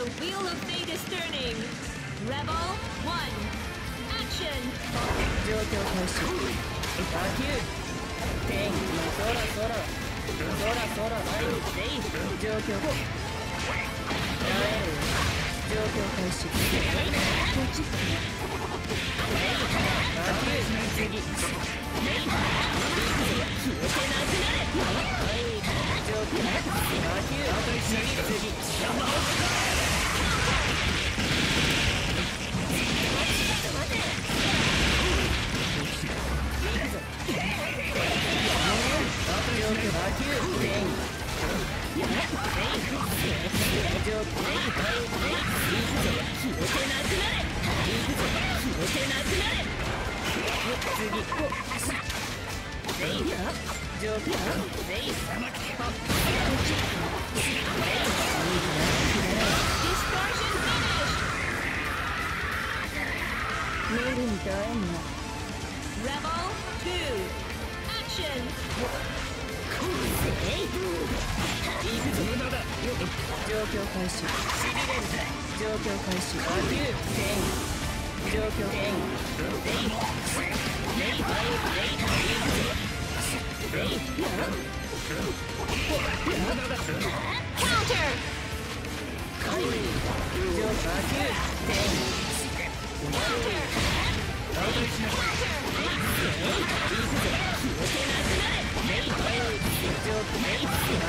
The wheel of fate is turning. Rebel one. Action. 状況開始打球天空空空空前に出い状況状況開始ポチッ打球次消えてなくなれはい状況打球次次見始状況開始打球天状況天 Counter. 状打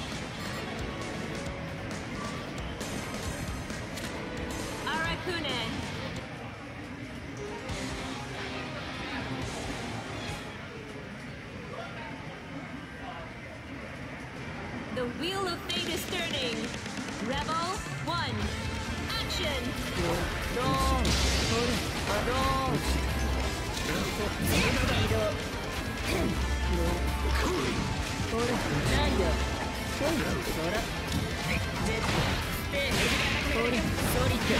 Arakune. The wheel of fate is turning. Rebel one. Action. ドーンほらあドーン移動ほらなんだほら空ジェットスペースほらソリッド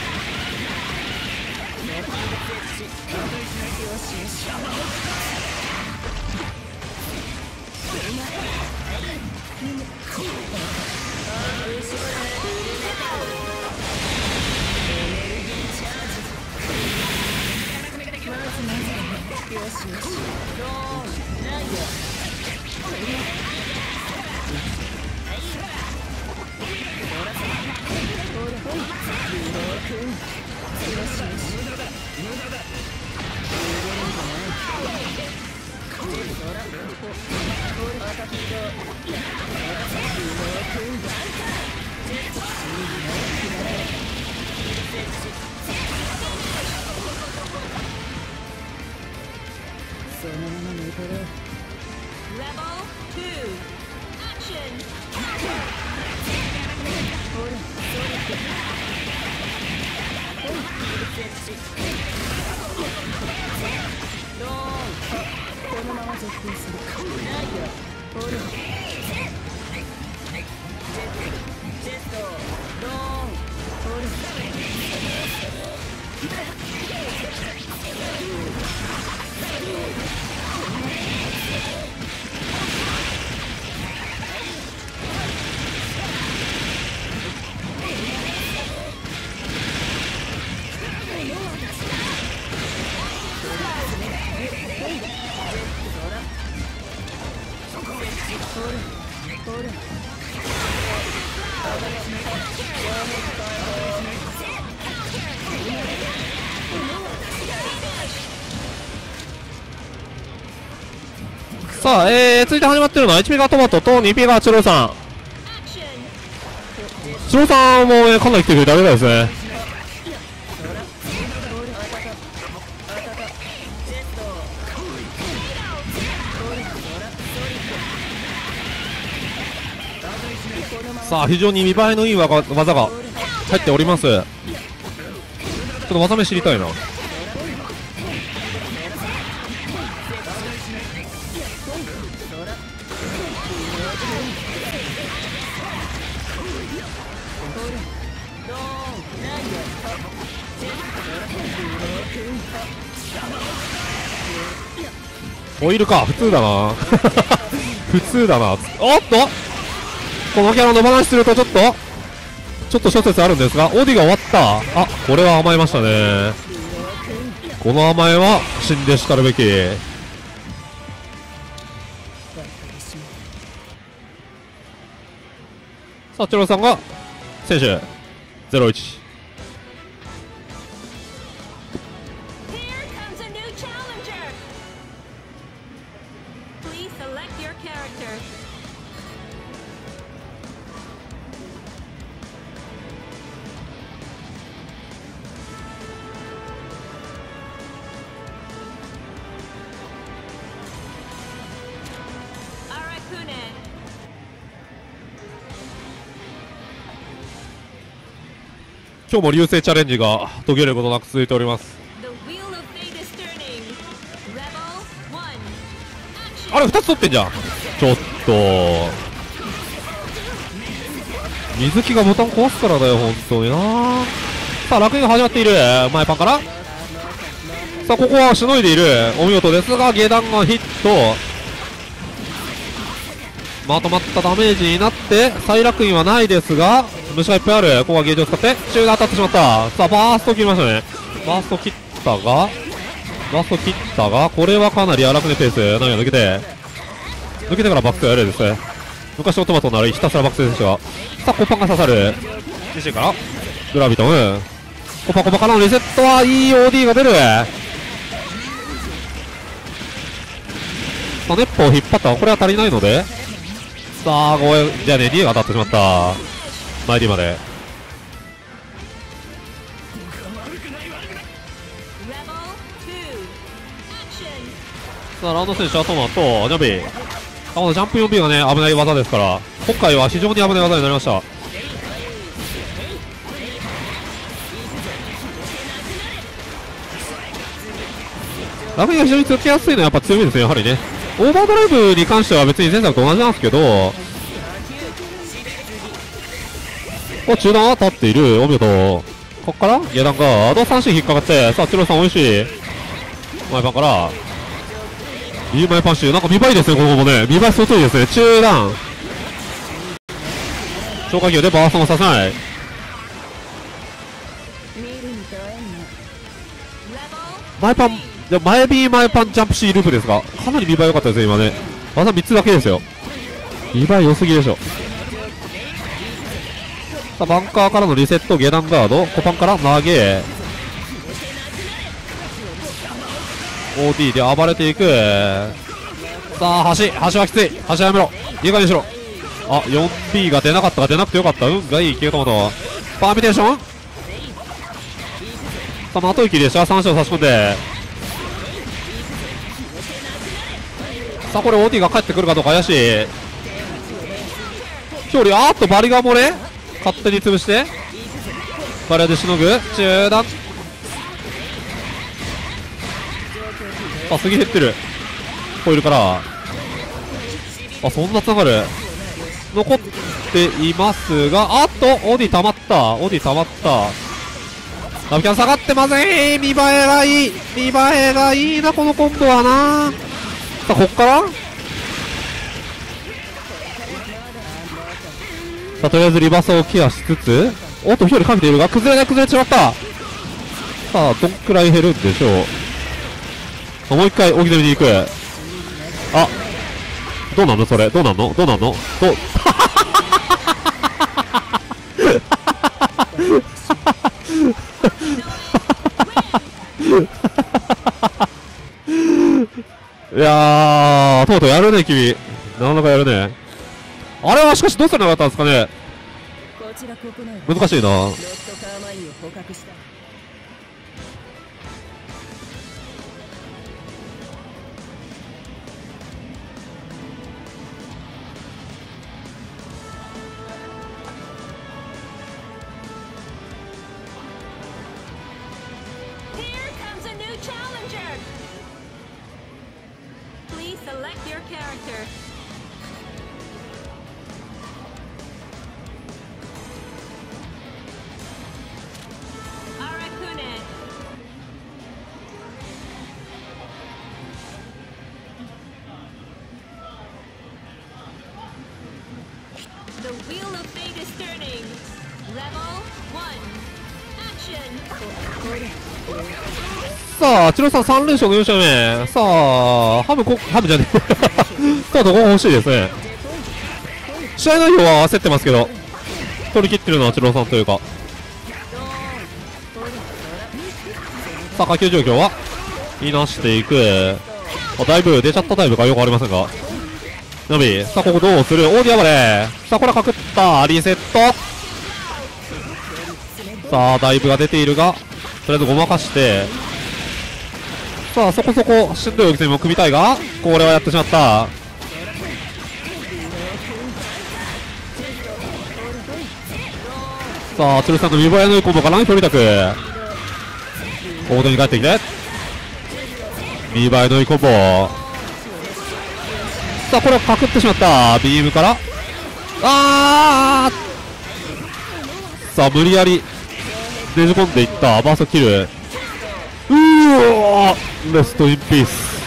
ノッキング設置よしよしそのまま寝てろ Rebel two. Action. ほらソリッドほい設置ドーンこのまま絶対するないよほらさあ、えー、続いて始まってるのは HP がトマトと 2P がチロさん。チロさんも、えーかなり来てくれてありがたいですね。さあ非常に見栄えのいい技が技が入っておりますちょっと技名知りたいなオイルか。普通だな。普通だな。おっと。このキャラの話するとちょっと。ちょっと諸説あるんですがオーディが終わった。あこれは甘えましたね。この甘えは死んでしかるべき。さあチョロさんが選手01 select your character. アラクネ今日も流星チャレンジが途切れることなく続いておりますあれ2つ取ってんじゃん。ちょっと。水木がボタン壊すからだよ本当にな。さあ楽園が始まっている。前パンから。さあここはしのいでいる。お見事ですが下段がヒット。まとまったダメージになって再落院はないですが虫がいっぱいある。ここはゲージを使って中段当たってしまった。さあバースト切りましたね。バースト切ったがバースト切ったがこれはかなり荒くねペース。何が抜けて。抜けてからバックやるですね昔のトマトならひたすらバックでしたが。さあコッパンが刺さる。自身から？グラビトンコパコパからのリセットはいい OD が出る。さあ熱波を引っ張った。これは足りないので。さあごめんじゃあね D が当たってしまった。前 D までさあラウンド選手はトマとジャンビあこのジャンプ 4B がね危ない技ですから。今回は非常に危ない技になりました。ラフが非常に続きやすいのはやっぱ強みですねやはりね。オーバードライブに関しては別に前作と同じなんですけど。こ中段は立っている。お見事。ここから下段がアド3 c 引っかかって。さあチロさん美味しい。前番から。いい前パンチなんか見栄えですねここもね。見栄え相当いいですね。中段。超過球でバーストもさせない。前パンじゃ前 B 前パンジャンプ C ループですがかなり見栄え良かったですね今ね。技3つだけですよ。見栄え良すぎでしょ。さあバンカーからのリセット下段ガード。コパンから投げ。OD で暴れていく。さあ橋橋はきつい。橋はやめろ。いい加減にしろ。あ 4B が出なかったが出なくてよかった。運がいいキュートマトパーミテーション。さあ的息でした。3章差し込んで。さあこれ OD が帰ってくるかどうか怪しい。距離あーっとバリガ漏れ。勝手に潰して。バリアでしのぐ。中段あ次減ってる。コイールから。あそんなつながる。残っていますがあっとオディ溜まった。オディ溜まった。ラビキャン下がってません。見栄えがいい。見栄えがいいなこのコンボはな。さあこっから？さあとりあえずリバースをケアしつつおっと一人かけているが崩れない崩れてしまった。さあどんくらい減るんでしょう？もう一回大きなみに行く。あ。どうなんのそれ。どうなんの？どうなんの？どう？いやー、とうとうやるね、君。なかなかやるね。あれはしかしどうすればよかったんですかね？難しいな。challenger! Please select your character. The Wheel of Fate is turning! Level 1. さあ、チロさん3連勝の4勝目。さあ、ハムこ、ハムじゃねえ。さあ、どこが欲しいですね。試合内容は焦ってますけど、取り切ってるのはチロさんというか。さあ、下級状況は？いなしていく。あ、だいぶ出ちゃったタイプがよくありませんが。ナビ、さあ、ここどうする？オーディアバレさあ、これはかくった。リセット。さあ、ダイブが出ているが、とりあえずごまかして、さあ、そこそこ、しんどい動き戦も組みたいが、これはやってしまった。さあ、鶴さんの見栄えのいいコンボからの距離拓。大手に帰ってきて。見栄えのいいコンボ。さあ、これをパクってしまった。ビームから。あーさあ、無理やり、ねじ込んでいった。バーストキル。うーわーレストインピース。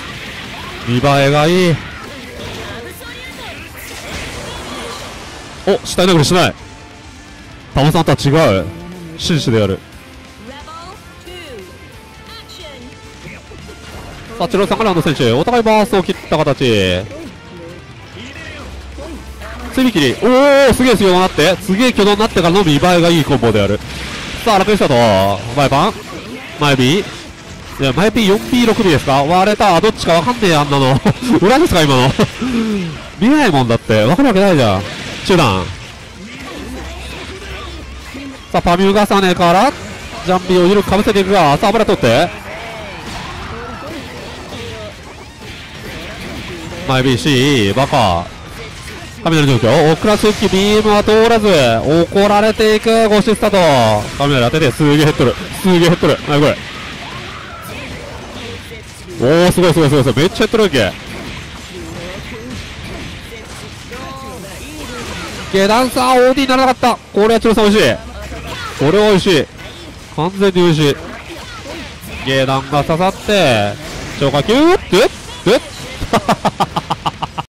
見栄えがいい。お、死体殴りしない。タマさんとは違う。紳士である。さあ、チロさんからの選手、お互いバーストを切った形。追尾切り。おー、すげえ強くなって、すげえ挙動になってからの見栄えがいいコンボである。さあ、楽にしたと。前パン前 B? いや、前 P、4P、6B ですか？割れた。どっちかわかんねえ、あんなの。裏ですか、今の？見えないもんだって。わかるわけないじゃん。中段。さあ、パミュガサネから、ジャンピーを緩くかぶせていくが、さあ、油取って。前 BC、バカ。雷状況。オクラスッキビームは通らず、怒られていく、ゴシスタート。雷当てて、すげえ減っとる。すげえ減っとる。なにこれ。おー、すごいすごいすごい。めっちゃ減っとるわけ。下段さ、OD にならなかった。これはチロさん美味しい。これは美味しい。完全に美味しい。下段が刺さって、消化球ってって